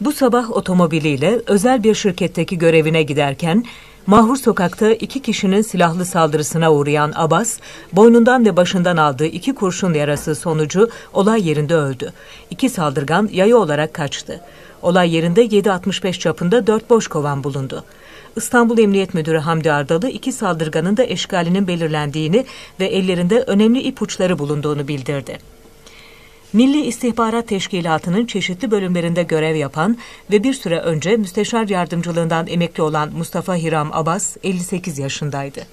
Bu sabah otomobiliyle özel bir şirketteki görevine giderken Mahur sokakta iki kişinin silahlı saldırısına uğrayan Abbas, boynundan ve başından aldığı iki kurşun yarası sonucu olay yerinde öldü. İki saldırgan yayı olarak kaçtı. Olay yerinde 7.65 çapında dört boş kovan bulundu. İstanbul Emniyet Müdürü Hamdi Ardalı iki saldırganın da eşgalinin belirlendiğini ve ellerinde önemli ipuçları bulunduğunu bildirdi. Milli İstihbarat Teşkilatı'nın çeşitli bölümlerinde görev yapan ve bir süre önce müsteşar yardımcılığından emekli olan Mustafa Hiram Abbas 58 yaşındaydı.